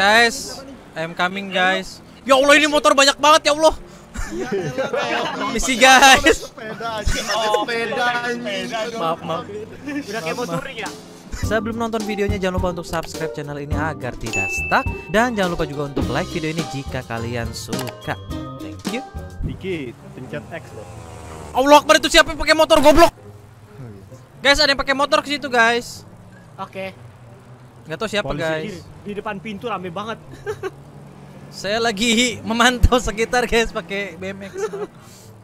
Guys, I'm coming guys. Ya Allah ini motor banyak banget ya Allah. Misi guys. Sepeda aja. Sepeda anjing. Maaf maaf. Udah kayak mau touring ya? Sebelum nonton videonya jangan lupa untuk subscribe channel ini agar tidak stuck dan jangan lupa juga untuk like video ini jika kalian suka. Thank you. Dikit, pencet X loh. Allah Akbar itu siapa yang pakai motor goblok? Guys, ada yang pakai motor ke situ, guys. Oke. Nggak tahu siapa, Polisi guys. Di depan pintu rame banget. Saya lagi memantau sekitar, guys, pakai BMX.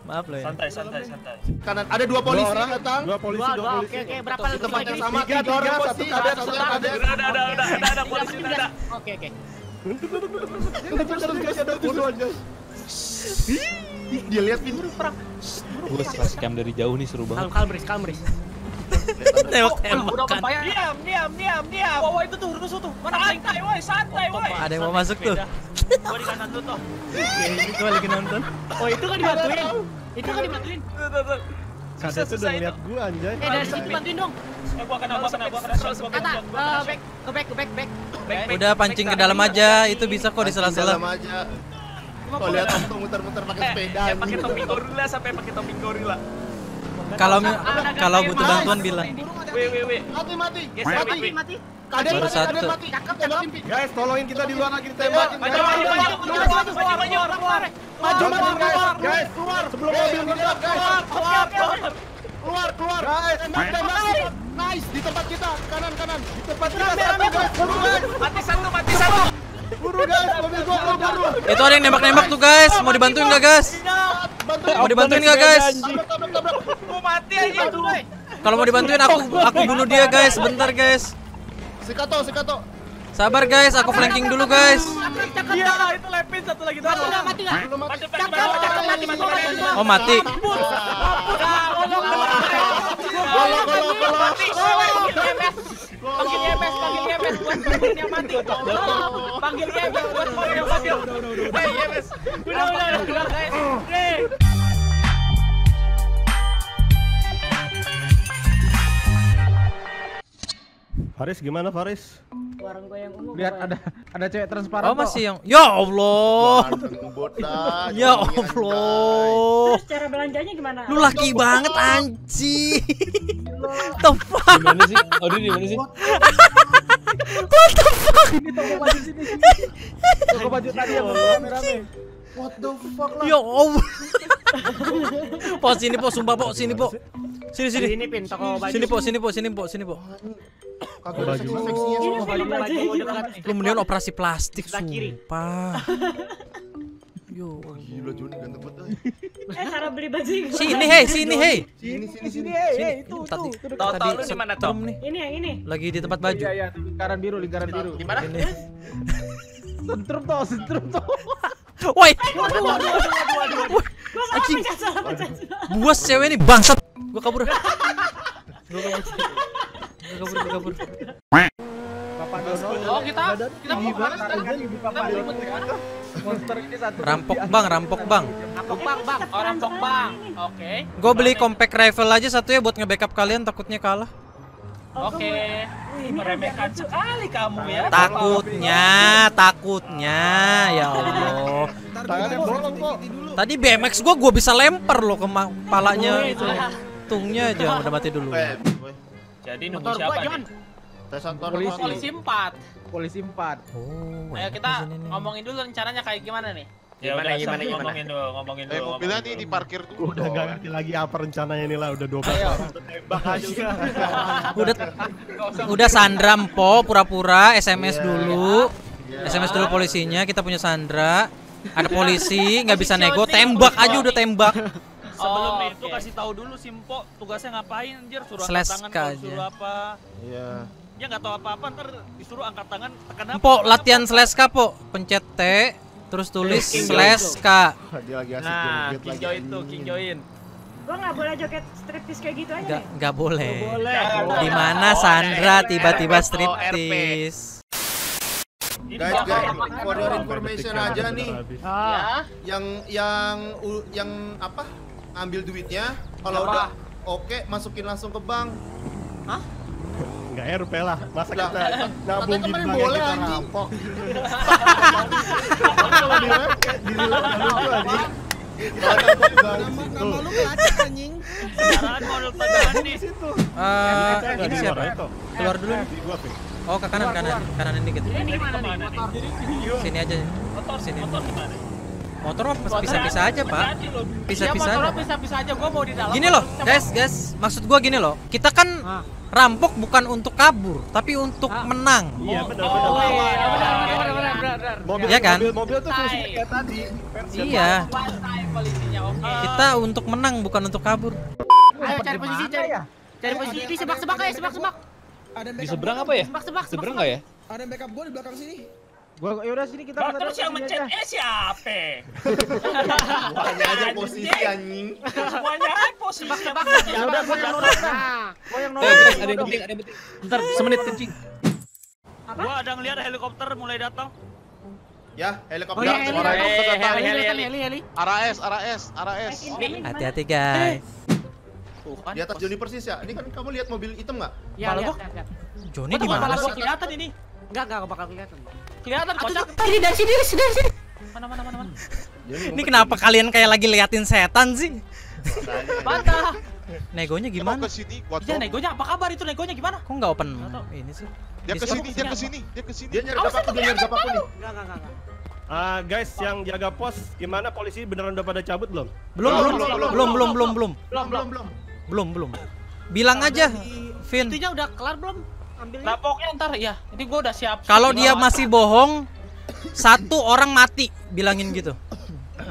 Maaf, loh ya. Santai, santai, santai. Kanan ada dua polisi datang. Dua polisi, Dua, dua dua, polisi. oke, oke. Berapa Di lagi tempat yang sama tiga, tiga, satu ada, satu ada. Udah, udah, udah, udah, ada polisi, ada. Oke, oke. Dia lihat pintu perang. Gue pas cam dari jauh nih seru Kalem, banget. kalem, Riz, Tembak-tembakan. Diam, diam, diam, diam. Wah, itu tuh rusuh tuh. Mana santai, woi, santai, woi. Ada yang mau masuk tuh. Gua di kanan tuh tuh. Ini gua lagi nonton. Oh, itu kan dibantuin. Itu kan dibantuin. Tuh, tuh, tuh. Kata itu udah ngeliat gua anjay. Eh, dari situ bantuin dong. Eh, gua kena, gua kena, gua kena shot, gua kena Kata, shot, gua kena back, ke back, ke back, back. Udah pancing ke dalam aja, itu bisa kok di Dalam sela-sela. aja. Oh lihat muter-muter pakai Eh, sepeda. eh, pakai topi gorila sampai pakai topi gorila. Kalau kalau butuh bantuan bilang. Wih, wih, wih. Mati mati. Mati. Mati. Kaden Baru mati, satu. kaden mati. Cakep, cakep. Guys, tolongin kita di luar lagi ditembakin. Maju, maju, maju, maju, maju, maju, maju, keluar. Maju, maju, keluar. Guys, keluar sebelum mobil meledak, guys. Oke, oke. Keluar, keluar. Guys, tembak, tembak. Nice, di tempat kita. Kanan, kanan. Di tempat kita. Satu, guys. Buru, guys. Mati satu, mati satu. Buru, guys. Mobil gua, buru. Itu ada yang nembak-nembak tuh, guys. Mau dibantuin nggak, guys? Bantu. Mau dibantuin nggak, guys? Mau mati aja. Kalau mau dibantuin aku aku bunuh dia, guys. Bentar, guys. Sikato, sikato. Sabar, guys. Aku flanking dulu, guys. Iya, itu lepin satu lagi Mati nggak, mati nggak? Belum mati. Mati, mati, mati, mati, mati, mati, mati. Oh, mati. Golok, golok, golok. Panggil YMS, panggil YMS buat yang mati. Panggil YMS buat yang mati. Iya, Mas. Udah, udah, udah, guys. Nih. Faris gimana Faris? Warung gue yang umum. Lihat ada ada cewek transparan. Oh, masih yang Ya Allah. Ya Allah. Terus cara belanjanya gimana? Lu laki banget anjing. The fuck? Di mana sih? Oh, dia di mana sih? Sini toko baju sini sini. Toko baju tadi yang rame-rame. What the fuck lah? Ya Allah. Po sini po, sumpah po, sini po. Sini sini. Ini pin toko baju. Sini po, sini po, sini po, sini po. Kagak ada seksi-seksinya Ini semua. baju baju dekat. Lu mendingan operasi plastik sumpah. Yo. Gila Juni ganteng banget. Eh cara beli baju gimana? Sini hei, sini hei. Sini sini sini. Sini. eh, itu itu. Tadi tadi lu di mana nih. Ini yang ini. Lagi di tempat baju. Iya iya, lingkaran biru, lingkaran biru. Di mana? Ini. Sentrum toh, sentrum toh. Woi, Waduh, waduh, waduh, waduh, waduh. Gua salah pencet. buas cewek ini bangsat. Gua kabur. Gua kabur. Gua kabur, gua kabur. Oh, kita kita mau ke mana sekarang? Papa Dono. Monster ini satu. Rampok bang, rampok bang. Rampok bang, bang. Oh, rampok bang. Oke. Gue beli compact rifle aja satu ya buat nge-backup kalian takutnya kalah. Oke. Wih, meremehkan sekali kamu ya. Takutnya, takutnya ya Allah. Tangannya bolong kok. Tadi BMX gua gua bisa lempar loh ke palanya itu. Tungnya aja udah mati dulu. Jadi nunggu siapa Anton Polisi. Polisi 4. Polisi 4. Oh, Ayo kita ngomongin dulu rencananya kayak gimana nih. Ya Gimana, udah, gimana, gimana? ngomongin dulu, ngomongin Eh dulu. mobilnya ngomongin nih diparkir dulu Udah gak ngerti lagi apa rencananya ini lah udah 12 Ayo. Tembak aja. Udah udah Sandra Mpo pura-pura SMS dulu. SMS dulu polisinya, kita punya Sandra. Ada polisi, nggak bisa nego, tembak aja udah tembak. Sebelum Oh, itu kasih tahu dulu Simpo tugasnya ngapain anjir suruh Slash tangan suruh apa. Iya. Ya nggak tahu apa-apa ntar disuruh angkat tangan tekan apa. Tekan latihan apa. slash K, Po. Pencet T, terus tulis King slash K. Dia lagi asik Nah, joget King lagi. Join tuh, King Join. Gua nggak boleh joget striptease kayak gitu aja Nggak nih. nggak boleh. Boleh. Di mana Sandra tiba-tiba? Ini Guys, guys, for your information aja nih. Ya. Yang yang yang apa? Ambil duitnya kalau udah oke masukin langsung ke bank. Hah? Enggak RP lah. Masa Lah, kita nabung di bank boleh, kita anjing. rampok. Kalau di di itu. Nama lu anjing. Kendaraan model tegangan nih. Eh, Nggak ini siapa? Keluar dulu. Oh, ke kanan kanan. Kanan dikit. Ini gimana nih? Sini aja. Motor Sini. motor gimana? Motor mah bisa-bisa aja, Pak. Ya Bisa-bisa aja. lo bisa-bisa aja gua mau di dalam. Gini loh, guys, guys. Maksud gua gini loh. Kita kan rampok bukan untuk kabur, tapi untuk menang. Iya, benar Oh benar. iya, benar benar benar benar benar. Mobil, Iya kan? mobil, mobil tuh fungsinya kayak tadi. Iya. Pantai polisinya oke. Kita untuk menang bukan untuk kabur. Ayo cari posisi cari. Cari posisi di sebak-sebak aja, sebak-sebak. Ada Di seberang apa ya? Sebak-sebak, Seberang nggak ya? Ada backup gua di belakang sini. Gua yaudah sini kita Lah, kita terus yang mencet aja. eh siapa? Makanya aja posisi anjing. Semuanya posisi. Ya udah gua yang. Nah, Gua yang guys, ada yang penting, ada yang penting. Bentar, semenit kencing. Gua ada ngeliat helikopter mulai datang. Ya, helikopter. Oh iya, heli, helikopter heli, datang. heli, heli, heli, heli. Arah S, arah S, arah S. Hati-hati, guys. Tuh kan. Di atas Joni persis ya. Ini kan kamu lihat mobil hitam nggak? Ya, Malah lihat, lihat. Joni di Malah mana sih? kelihatan ini. Enggak, enggak bakal kelihatan. Kelihatan kocak. Ini dari sini, dari sini, dari sini. Mana mana mana mana. Ini kenapa kalian kayak lagi liatin setan sih? Mana? Negonya gimana? ke sini, Iya, tau. negonya apa kabar itu negonya gimana? Kok nggak open ini sih? Dia ke sini, dia ke sini, dia ke sini. Dia nyari gapaku, dia nyari gapaku nih. Enggak, enggak, enggak. Ah, guys, yang jaga pos gimana polisi beneran udah pada cabut belum? Belum, belum, belum, belum, belum, belum, belum, Belum, belum, belum. belum, belum. Bilang aja, Vin. Itunya udah kelar belum? Ambilnya. Nah, pokoknya ntar ya. Ini gua udah siap. Kalau dia masih bohong, satu orang mati, bilangin gitu.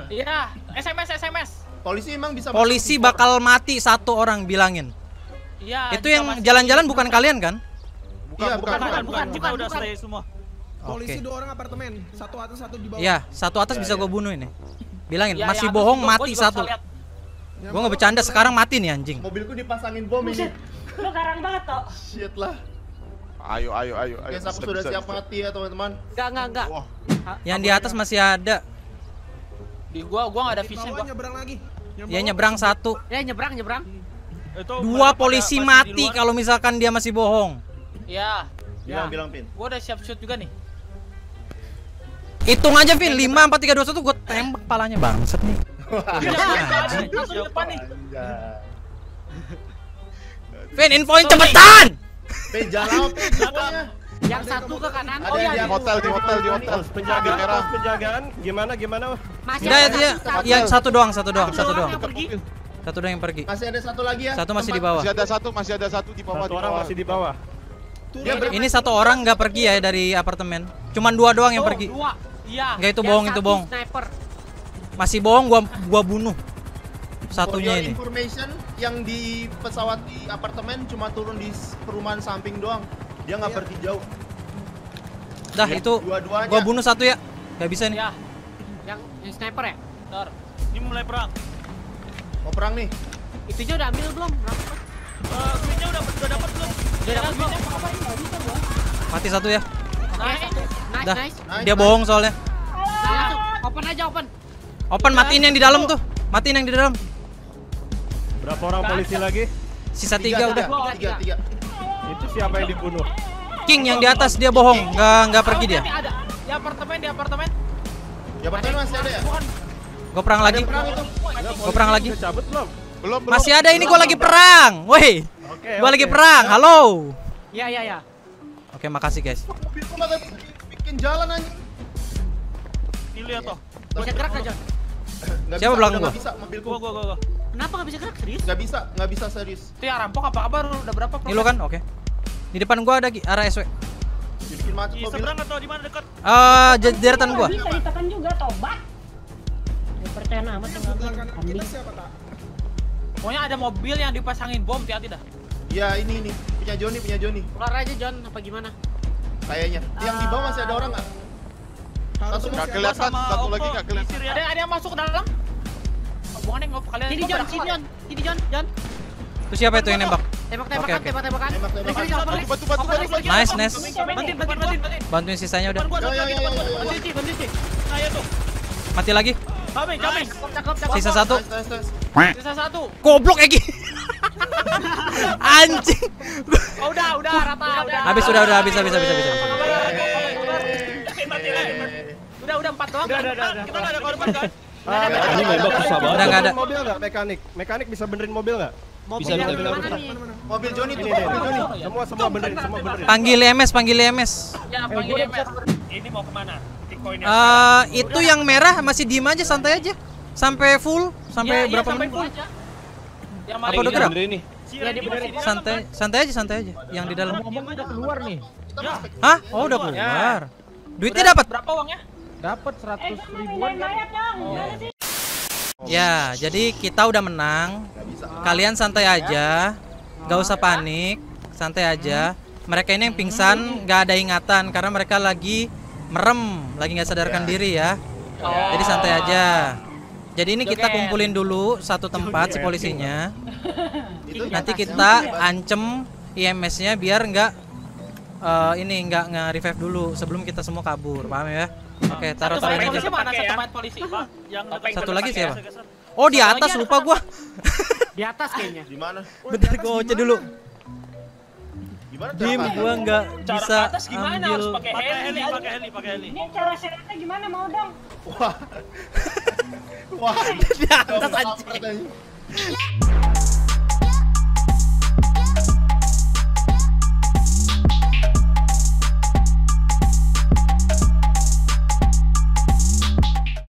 Iya, SMS SMS. Polisi emang bisa Polisi bakal mati satu orang, bilangin. Iya. Itu yang jalan-jalan bukan kalian kan? Bukan, Iya, bukan, Bukan, bukan. bukan, kita udah bukan. selesai semua. Polisi dua orang apartemen, satu atas satu di bawah. Iya, satu atas bisa gue bunuh ini. Bilangin, Ya, masih ya, bohong mati satu. Gue nggak bercanda sekarang mati nih anjing. Mobilku dipasangin bom ini. Lu garang banget toh. Shit lah. Ayo, ayo, ayo, ayo. Guys, aku Bisa, sudah bisa, siap bisa. mati ya teman-teman. Enggak, enggak, enggak. Wah, Yang di atas masih ada. Di gua gua enggak ada vision gua. nyebrang lagi. Yang Ya nyebrang satu. Ya, nyebrang, nyebrang. Itu Dua mereka polisi pada- mati kalau misalkan dia masih bohong. Iya. Bilang, bilang pin. Gua udah siap shoot juga nih. Hitung aja Vin, 5 4 3 2 1 gue tembak palanya bangsat nih. Vin, infoin cepetan. Jalan, pin pokoknya. Yang satu ke kanan. Ada Oh yang iya, di hotel, di hotel, di hotel. Pos penjagaan, Merah. penjagaan gimana gimana? masih ada ya, satu. yang satu doang, satu doang, satu doang. yang pergi. Satu doang yang pergi. Masih ada satu lagi ya. Satu masih di bawah. Masih ada satu, masih ada satu di bawah, Satu orang masih di bawah. Ini satu orang nggak pergi ya dari apartemen. Cuman dua doang yang Oh, pergi. Dua. Iya. Enggak itu Yang bohong, itu bohong. Sniper. Masih bohong gua gua bunuh. For Satunya ini. information, yang di pesawat di apartemen cuma turun di perumahan samping doang. Dia nggak pergi jauh. Dah itu Dua-duanya. gua bunuh satu ya. Gak bisa nih. Iya. Yang yang sniper ya? Ntar. Ini mulai perang. Mau perang nih. Itunya udah ambil belum? Berapa? Eh, Queen-nya udah udah dapat belum? Udah dapat belum? Mati satu ya. Nice, nice, Dah. nice. Dia nice. bohong soalnya. Nah. Open aja, open. Open matiin yang di dalam tuh. Matiin yang di dalam. Berapa orang polisi lagi? Sisa tiga udah. Tiga, tiga. Itu siapa yang dibunuh? King yang di atas dia bohong, nggak nggak pergi dia. Ada. Di apartemen, di apartemen. Ya apartemen masih ada ya? Gue perang lagi. Gue perang lagi. Cabut belum? Belum, belum. Masih ada ini gue lagi perang. Woi, Oke. gue lagi perang. Halo. Ya, ya, ya. Oke, makasih guys. Mobilku nggak bikin jalan aja. Ini lihat toh. Bisa gerak aja. Siapa belakang gua? bisa mobilku. Gua gua gua. Kenapa nggak bisa gerak serius? Nggak bisa, nggak bisa serius. Itu yang rampok apa kabar? Udah berapa? Ini lo kan? Oke. Di depan gua ada Ki, arah SW. Dibikin macet Di mobil. seberang atau di mana dekat? Eh, j- deretan gua. Bisa ditekan juga tobat. Ya percaya amat sama kita siapa tak? Pokoknya ada mobil yang dipasangin bom, hati-hati dah. Ya ini nih, punya Joni, punya Joni. Keluar aja John, apa gimana? Kayaknya. Yang di bawah masih ada orang nggak? Harus Satu Nggak kelihatan, satu lagi nggak kelihatan. Ada ada yang masuk ke dalam. Kalian. Sini ngop John, sini. John, sini John, John. Itu siapa itu yang nembak? Tembak-tembakan, tembak-tembakan. Bantu. Nice, nice. Bantuin, bantuin, bantuin. Bantuin sisanya udah. Ya, ya, ya, ya, ya. Bantuin, bantuin. Nah, ya tuh. Mati lagi. Sisa satu. Sisa satu. Goblok Egi. Anjing. Oh, udah, udah, rata, udah. Habis sudah udah habis habis habis habis. habis. Mati lagi. Udah, udah empat doang. Udah, udah, udah. Kita ada korban kan? Ah, Ini nembak susah banget. Udah nggak ada. Mobil nggak mekanik? Mekanik bisa benerin mobil nggak? Bisa bisa bisa. Mobil Joni Ini tuh, nih, mobil Joni. semua semua benerin, semua benerin. Panggil MS, panggil MS. Ya, panggil MS. Ini mau ke mana? Eh itu yang merah masih diem aja santai aja. Sampai full, sampai Iya, iya, berapa sampai menit? full aja. Yang Apa udah gerak? Benerin. Ya, dibenerin. Santai, santai aja, santai aja. Yang di dalam. Ngomong udah keluar nih. Hah? Oh udah keluar. Duitnya dapat. Berapa uangnya? Eh, kamu pindahin mayat dong. Gimana sih? Ya, jadi kita udah menang. Kalian santai aja. Gak usah panik, santai aja. Mereka ini yang pingsan, gak ada ingatan karena mereka lagi merem, lagi nggak sadarkan diri ya. Jadi santai aja. Jadi ini kita kumpulin dulu satu tempat si polisinya. Nanti kita ancem IMS-nya biar nggak eh, ini nggak nge-revive dulu sebelum kita semua kabur, paham ya? Oke, taruh Satu taruh aja. polisi mana? Pakai Satu ya. mayat polisi. Yang Satu lagi siapa? Oh di atas lupa gua. Di atas kayaknya. Di mana? Bentar gua oce dulu. Gimana Dim, gua nggak bisa ke atas gimana? ambil. Harus pakai heli, pakai heli, pakai heli. Ini cara seretnya gimana mau dong? Wah. Wah. Di atas anjing.